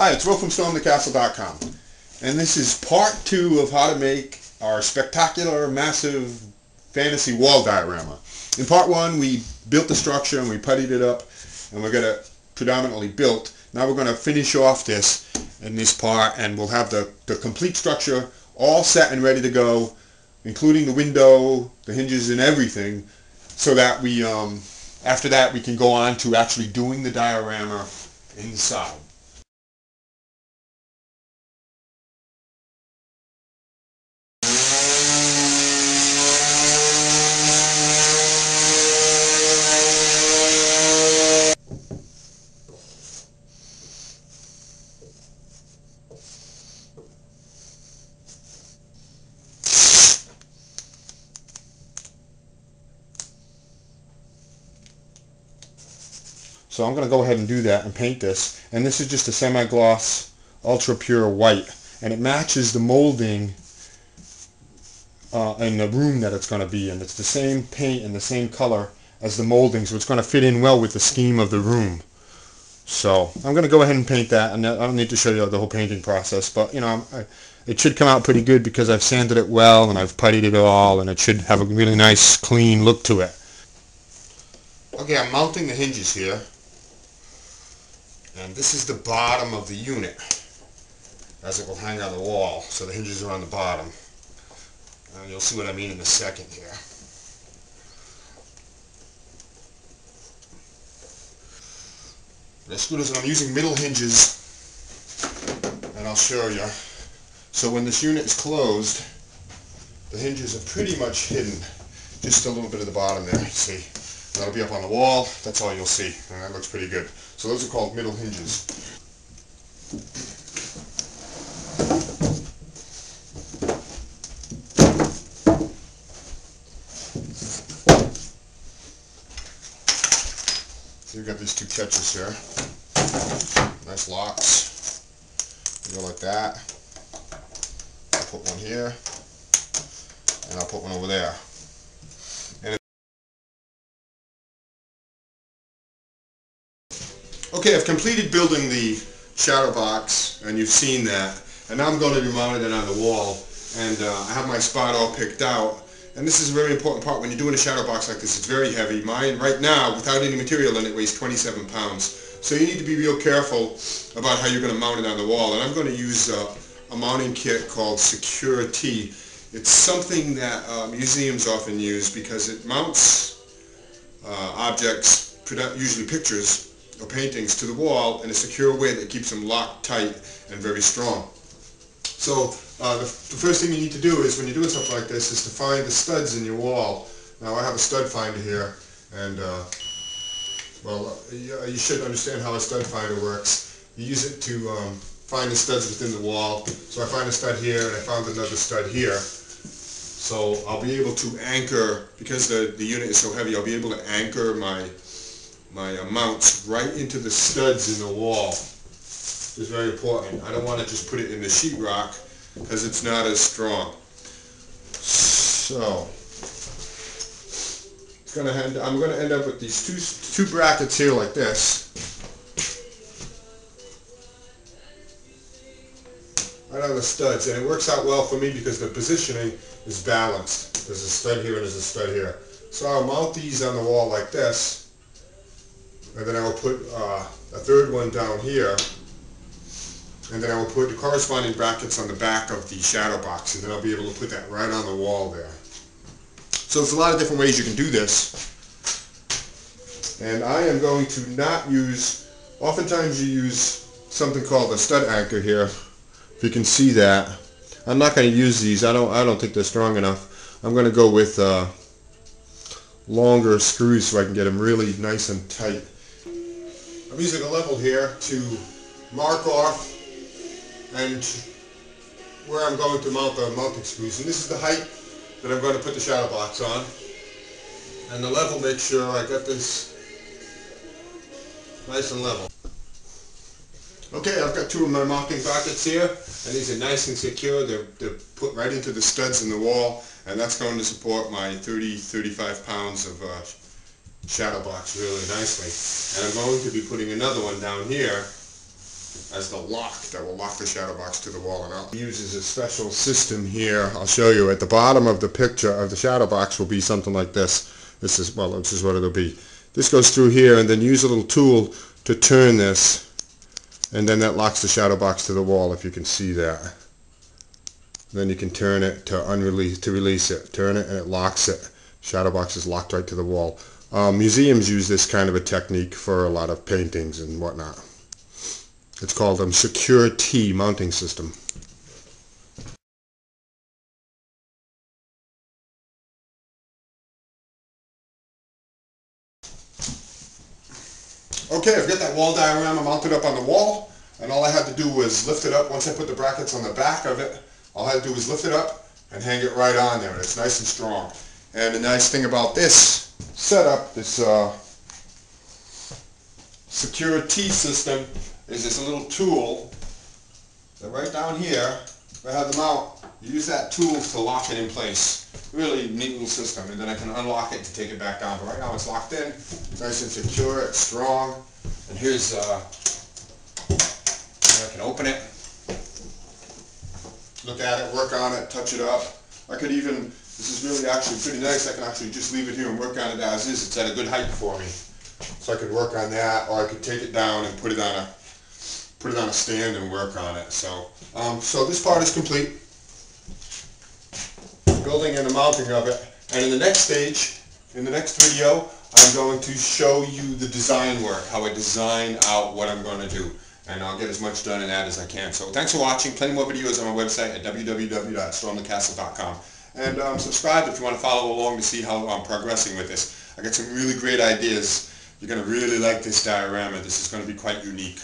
Hi, it's Will from StormTheCastle.com and this is part two of how to make our spectacular, massive fantasy wall diorama. In part one we built the structure and we puttied it up and we're going to predominantly built. Now we're going to finish off this in this part and we'll have the, the complete structure all set and ready to go including the window, the hinges and everything so that we um, after that we can go on to actually doing the diorama inside. So I'm going to go ahead and do that and paint this. And this is just a semi-gloss ultra pure white. And it matches the molding uh, in the room that it's going to be in. It's the same paint and the same color as the molding, so it's going to fit in well with the scheme of the room. So I'm going to go ahead and paint that, and I don't need to show you the whole painting process, but you know, I, it should come out pretty good because I've sanded it well and I've puttied it all, and it should have a really nice, clean look to it. Okay, I'm mounting the hinges here. And this is the bottom of the unit as it will hang on the wall. So the hinges are on the bottom. And you'll see what I mean in a second here. Do this, I'm using middle hinges, and I'll show you. So when this unit is closed, the hinges are pretty much hidden. Just a little bit of the bottom there, see. That'll be up on the wall. That's all you'll see. And that looks pretty good. So those are called middle hinges. So you've got these two catches here. Nice locks. You go like that. I'll put one here. And I'll put one over there. Okay, I've completed building the shadow box, and you've seen that. And now I'm going to be mounting it on the wall, and uh, I have my spot all picked out. And this is a very important part. When you're doing a shadow box like this, it's very heavy. Mine, right now, without any material in it, weighs 27 pounds. So you need to be real careful about how you're going to mount it on the wall. And I'm going to use uh, a mounting kit called Secure-T. It's something that uh, museums often use because it mounts uh, objects, usually pictures, or paintings to the wall in a secure way that keeps them locked tight and very strong. So uh, the, the, first thing you need to do is when you're doing something like this is to find the studs in your wall. Now I have a stud finder here and uh, well you, you, should understand how a stud finder works. You use it to um, find the studs within the wall. So I find a stud here and I found another stud here. So I'll be able to anchor, because the, the unit is so heavy, I'll be able to anchor my my uh, mounts right into the studs in the wall. It's very important. I don't want to just put it in the sheetrock because it's not as strong. So it's gonna end, I'm going to end up with these two two brackets here like this. Right on the studs, and it works out well for me because the positioning is balanced. There's a stud here and there's a stud here. So I'll mount these on the wall like this and then I will put uh, a third one down here and then I will put the corresponding brackets on the back of the shadow box and then I'll be able to put that right on the wall there. So there's a lot of different ways you can do this and I am going to not use, oftentimes you use something called a stud anchor here if you can see that. I'm not going to use these, I don't, I don't think they're strong enough. I'm going to go with uh, longer screws so I can get them really nice and tight. A level here to mark off and where I'm going to mount the mounting screws. And this is the height that I'm going to put the shadow box on. And the level makes sure I got this nice and level. Okay, I've got two of my mounting brackets here, and these are nice and secure. They're, they're put right into the studs in the wall, and that's going to support my 30, 35 pounds of uh, shadow box really nicely. And I'm going to be putting another one down here as the lock that will lock the shadow box to the wall and. It uses a special system here. I'll show you. At the bottom of the picture of the shadow box will be something like this. This is, well, this is what it'll be. This goes through here and then use a little tool to turn this and then that locks the shadow box to the wall if you can see that. Then you can turn it to unrelease to release it. Turn it and it locks it. Shadow box is locked right to the wall. Um, museums use this kind of a technique for a lot of paintings and whatnot. It's called a um, Secure T mounting system. Okay, I've got that wall diorama mounted up on the wall, and all I had to do was lift it up. Once I put the brackets on the back of it, all I had to do was lift it up and hang it right on there, it's nice and strong. And the nice thing about this setup, this uh, Secure T system, is this little tool that right down here, I have the mount, you use that tool to lock it in place. Really neat little system, and then I can unlock it to take it back down. But right now it's locked in, nice and secure, it's strong. And here's, uh, I can open it, look at it, work on it, touch it up. I could even, this is really actually pretty nice, I can actually just leave it here and work on it as is. It's at a good height for me. So I could work on that, or I could take it down and put it on a put it on a stand and work on it. So, um, so this part is complete. Building and the mounting of it. And in the next stage, in the next video, I'm going to show you the design work, how I design out what I'm going to do. And I'll get as much done in that as I can. So thanks for watching. Plenty more videos on my website at www.stormthecastle.com. And um, subscribe if you want to follow along to see how I'm progressing with this. I got some really great ideas. You're going to really like this diorama. This is going to be quite unique.